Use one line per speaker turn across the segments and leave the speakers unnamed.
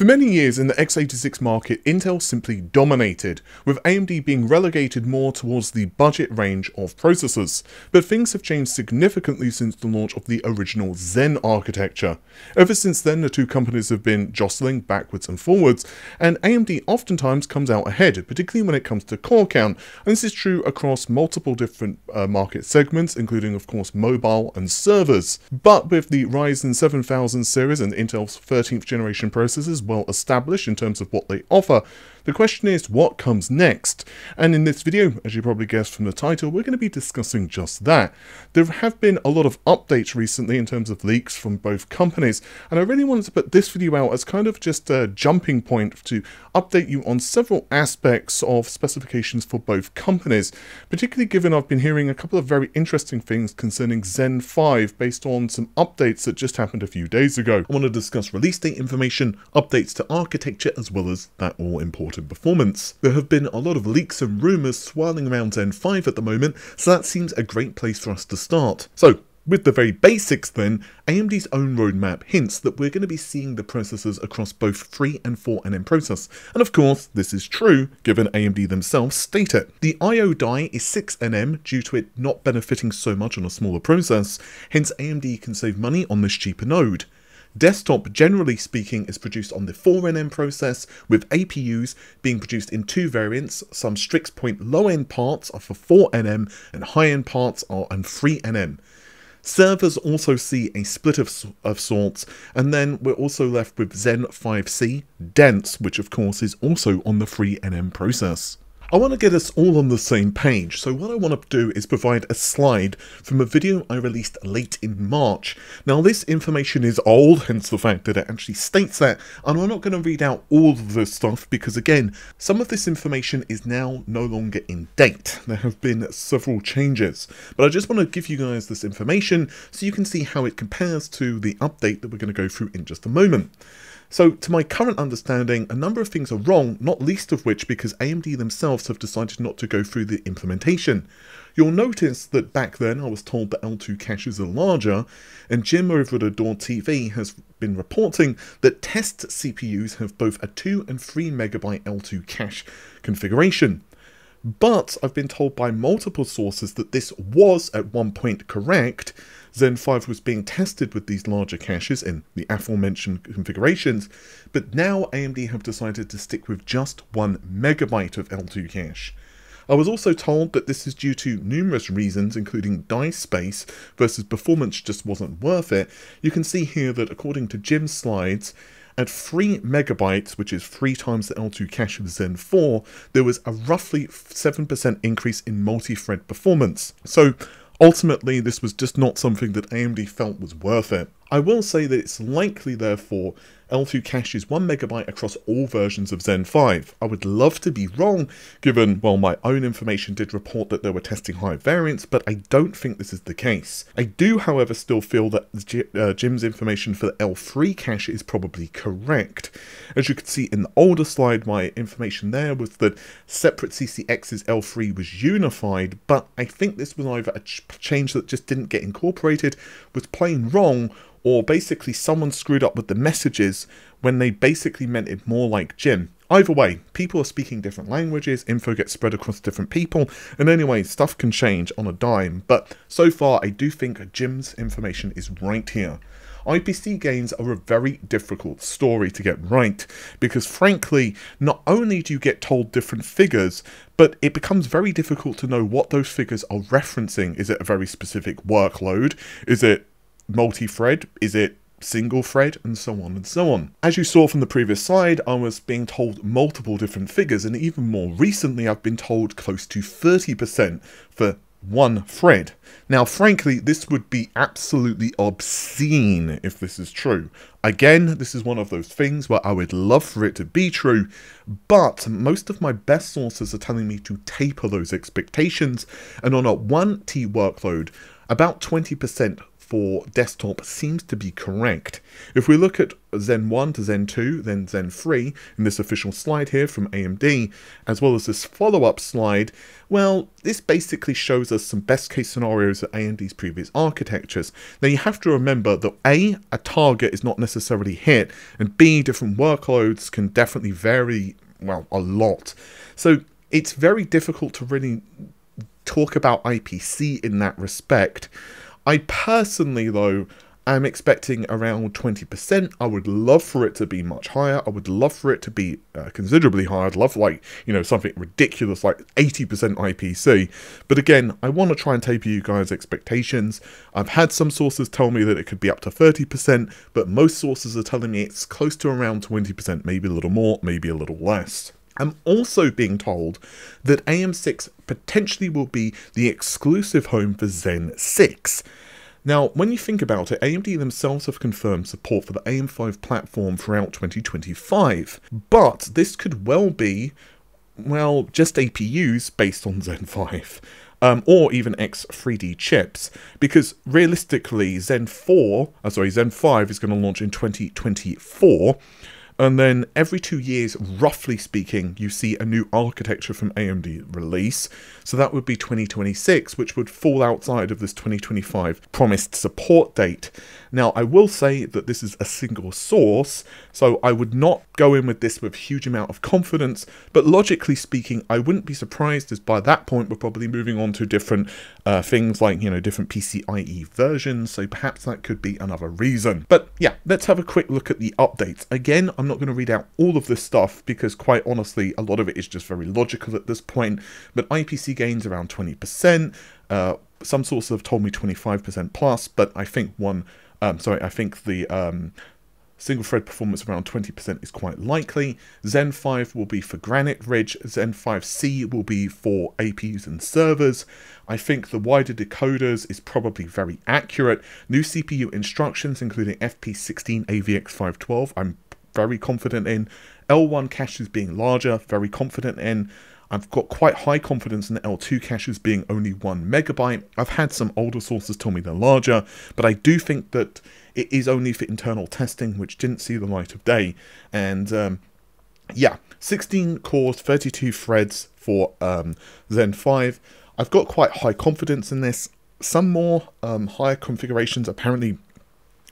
For many years in the x86 market, Intel simply dominated, with AMD being relegated more towards the budget range of processors. But things have changed significantly since the launch of the original Zen architecture. Ever since then, the two companies have been jostling backwards and forwards, and AMD oftentimes comes out ahead, particularly when it comes to core count, and this is true across multiple different uh, market segments, including of course mobile and servers. But with the Ryzen 7000 series and Intel's 13th generation processors, well established in terms of what they offer. The question is, what comes next? And in this video, as you probably guessed from the title, we're going to be discussing just that. There have been a lot of updates recently in terms of leaks from both companies, and I really wanted to put this video out as kind of just a jumping point to update you on several aspects of specifications for both companies, particularly given I've been hearing a couple of very interesting things concerning Zen 5 based on some updates that just happened a few days ago. I want to discuss release date information, updates to architecture, as well as that all important performance. There have been a lot of leaks and rumours swirling around Zen 5 at the moment, so that seems a great place for us to start. So, with the very basics then, AMD's own roadmap hints that we're going to be seeing the processors across both 3 and 4nm process, and of course this is true given AMD themselves state it. The I.O. die is 6nm due to it not benefiting so much on a smaller process, hence AMD can save money on this cheaper node. Desktop, generally speaking, is produced on the 4nm process, with APUs being produced in two variants. Some Strix Point low-end parts are for 4nm, and high-end parts are on 3nm. Servers also see a split of, of sorts, and then we're also left with Zen 5C, Dense, which of course is also on the 3nm process. I want to get us all on the same page, so what I want to do is provide a slide from a video I released late in March. Now this information is old, hence the fact that it actually states that, and I'm not going to read out all of this stuff because again, some of this information is now no longer in date. There have been several changes, but I just want to give you guys this information so you can see how it compares to the update that we're going to go through in just a moment. So, to my current understanding, a number of things are wrong, not least of which because AMD themselves have decided not to go through the implementation. You'll notice that back then I was told that L2 caches are larger, and Jim over at AdoredTV has been reporting that test CPUs have both a 2 and 3 megabyte L2 cache configuration. But I've been told by multiple sources that this was at one point correct, Zen 5 was being tested with these larger caches in the aforementioned configurations, but now AMD have decided to stick with just 1 megabyte of L2 cache. I was also told that this is due to numerous reasons, including die space versus performance just wasn't worth it. You can see here that according to Jim's slides, at 3 megabytes, which is 3 times the L2 cache of Zen 4, there was a roughly 7% increase in multi-thread performance. So Ultimately, this was just not something that AMD felt was worth it. I will say that it's likely, therefore, L2 cache is 1MB across all versions of Zen 5. I would love to be wrong, given, well, my own information did report that they were testing high variants, but I don't think this is the case. I do, however, still feel that uh, Jim's information for the L3 cache is probably correct. As you can see in the older slide, my information there was that separate CCX's L3 was unified, but I think this was either a ch change that just didn't get incorporated, was plain wrong, or basically someone screwed up with the messages when they basically meant it more like Jim. Either way, people are speaking different languages, info gets spread across different people, and anyway, stuff can change on a dime, but so far I do think Jim's information is right here. IPC gains are a very difficult story to get right, because frankly, not only do you get told different figures, but it becomes very difficult to know what those figures are referencing. Is it a very specific workload? Is it multi-thread? Is it single thread, and so on and so on. As you saw from the previous slide, I was being told multiple different figures, and even more recently I've been told close to 30% for one thread. Now, frankly, this would be absolutely obscene if this is true. Again, this is one of those things where I would love for it to be true, but most of my best sources are telling me to taper those expectations, and on a 1T workload, about 20% for desktop seems to be correct. If we look at Zen 1 to Zen 2, then Zen 3, in this official slide here from AMD, as well as this follow-up slide, well, this basically shows us some best case scenarios of AMD's previous architectures. Now you have to remember that A, a target is not necessarily hit, and B, different workloads can definitely vary, well, a lot. So it's very difficult to really talk about IPC in that respect. I personally, though, am expecting around 20%. I would love for it to be much higher. I would love for it to be uh, considerably higher. I'd love, like, you know, something ridiculous like 80% IPC. But again, I want to try and taper you guys' expectations. I've had some sources tell me that it could be up to 30%, but most sources are telling me it's close to around 20%, maybe a little more, maybe a little less. I'm also being told that AM6 potentially will be the exclusive home for Zen 6. Now, when you think about it, AMD themselves have confirmed support for the AM5 platform throughout 2025, but this could well be, well, just APUs based on Zen 5. Um, or even X3D chips, because realistically, Zen 4, uh, sorry, Zen 5 is going to launch in 2024, and then every two years, roughly speaking, you see a new architecture from AMD release. So that would be 2026, which would fall outside of this 2025 promised support date. Now, I will say that this is a single source, so I would not go in with this with a huge amount of confidence, but logically speaking, I wouldn't be surprised as by that point we're probably moving on to different uh, things like, you know, different PCIe versions, so perhaps that could be another reason. But yeah, let's have a quick look at the updates. Again, I'm not going to read out all of this stuff because quite honestly, a lot of it is just very logical at this point. But IPC gains around 20%. Uh, some sources have told me 25% plus, but I think one, um, sorry, I think the um, Single thread performance around 20% is quite likely. Zen 5 will be for Granite Ridge. Zen 5C will be for APUs and servers. I think the wider decoders is probably very accurate. New CPU instructions, including FP16 AVX512, I'm very confident in. L1 caches being larger, very confident in. I've got quite high confidence in the L2 caches being only one megabyte. I've had some older sources tell me they're larger, but I do think that it is only for internal testing, which didn't see the light of day. And um, yeah, 16 cores, 32 threads for um, Zen 5. I've got quite high confidence in this. Some more um, higher configurations apparently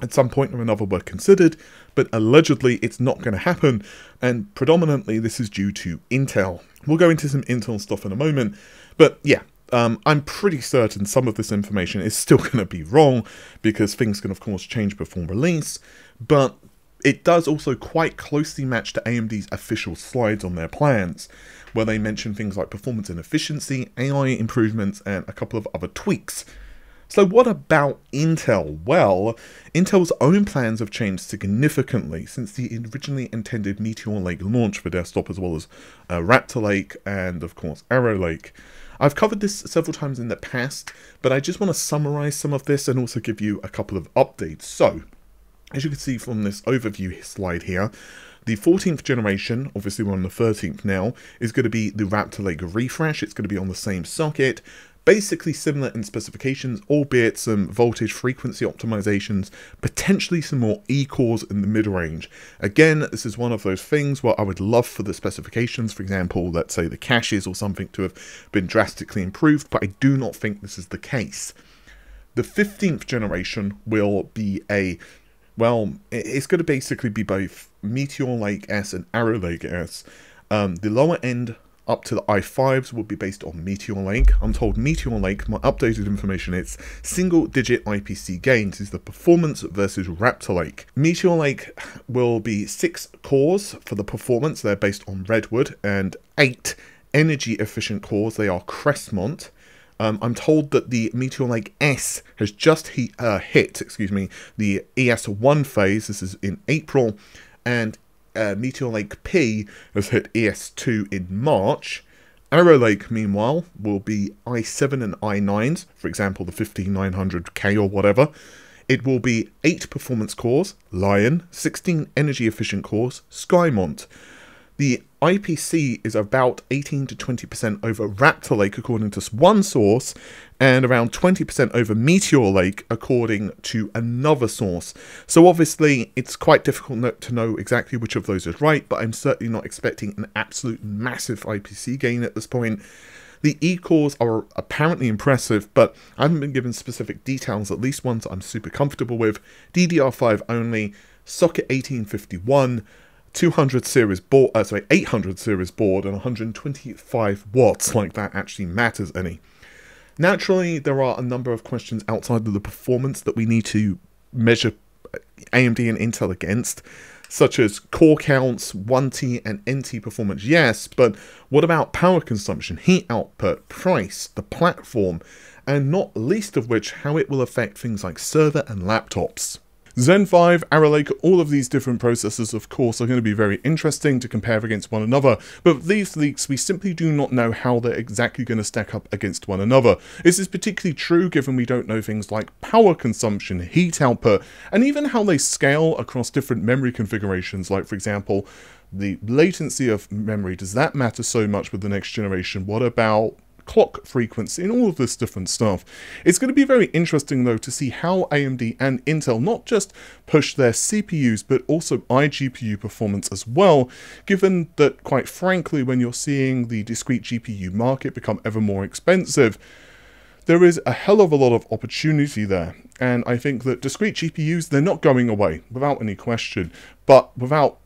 at some point or another were considered, but allegedly it's not going to happen, and predominantly this is due to Intel. We'll go into some Intel stuff in a moment, but yeah, um, I'm pretty certain some of this information is still going to be wrong, because things can of course change before release, but it does also quite closely match to AMD's official slides on their plans, where they mention things like performance and efficiency, AI improvements, and a couple of other tweaks. So what about Intel? Well, Intel's own plans have changed significantly since the originally intended Meteor Lake launch for desktop as well as uh, Raptor Lake and of course Arrow Lake. I've covered this several times in the past, but I just want to summarize some of this and also give you a couple of updates. So, as you can see from this overview slide here, the 14th generation, obviously we're on the 13th now, is going to be the Raptor Lake refresh. It's going to be on the same socket basically similar in specifications, albeit some voltage frequency optimizations, potentially some more E-cores in the mid-range. Again, this is one of those things where I would love for the specifications, for example, let's say the caches or something to have been drastically improved, but I do not think this is the case. The 15th generation will be a well, it's going to basically be both Meteor Lake S and Arrow Lake S. Um, the lower end up to the i5s will be based on Meteor Lake. I'm told Meteor Lake, my updated information, it's single digit IPC gains is the performance versus Raptor Lake. Meteor Lake will be six cores for the performance, they're based on Redwood, and eight energy efficient cores, they are Crestmont. Um, I'm told that the Meteor Lake S has just he, uh, hit, excuse me, the ES1 phase. This is in April, and uh, Meteor Lake P has hit ES2 in March. Arrow Lake, meanwhile, will be i7 and i9s, for example, the 15900K or whatever. It will be 8 performance cores, Lion, 16 energy efficient cores, Skymont. The IPC is about 18 to 20% over Raptor Lake, according to one source, and around 20% over Meteor Lake, according to another source. So obviously, it's quite difficult to know exactly which of those is right, but I'm certainly not expecting an absolute massive IPC gain at this point. The E-cores are apparently impressive, but I haven't been given specific details, at least ones I'm super comfortable with. DDR5 only, socket 1851, 200 series board, uh, sorry, 800 series board and 125 watts, like that actually matters any. Naturally, there are a number of questions outside of the performance that we need to measure AMD and Intel against, such as core counts, 1T and NT performance, yes, but what about power consumption, heat output, price, the platform, and not least of which, how it will affect things like server and laptops. Zen 5, Arrow Lake, all of these different processors, of course, are going to be very interesting to compare against one another, but these leaks, we simply do not know how they're exactly going to stack up against one another. This is particularly true given we don't know things like power consumption, heat output, and even how they scale across different memory configurations, like, for example, the latency of memory, does that matter so much with the next generation? What about clock frequency, and all of this different stuff. It's going to be very interesting though to see how AMD and Intel not just push their CPUs but also iGPU performance as well, given that quite frankly when you're seeing the discrete GPU market become ever more expensive, there is a hell of a lot of opportunity there. And I think that discrete GPUs, they're not going away, without any question. But without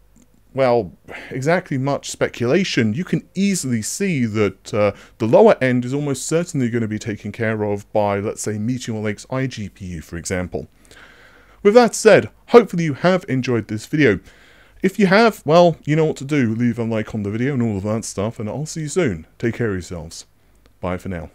well, exactly much speculation, you can easily see that uh, the lower end is almost certainly going to be taken care of by, let's say, Meteor Lake's iGPU, for example. With that said, hopefully you have enjoyed this video. If you have, well, you know what to do. Leave a like on the video and all of that stuff, and I'll see you soon. Take care of yourselves. Bye for now.